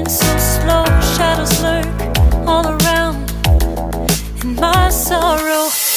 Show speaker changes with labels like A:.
A: moving so slow. Shadows lurk all around in my sorrow.